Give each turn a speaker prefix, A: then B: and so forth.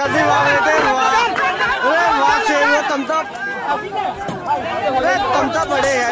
A: अरे से वो तमता अरे तमता बड़े है।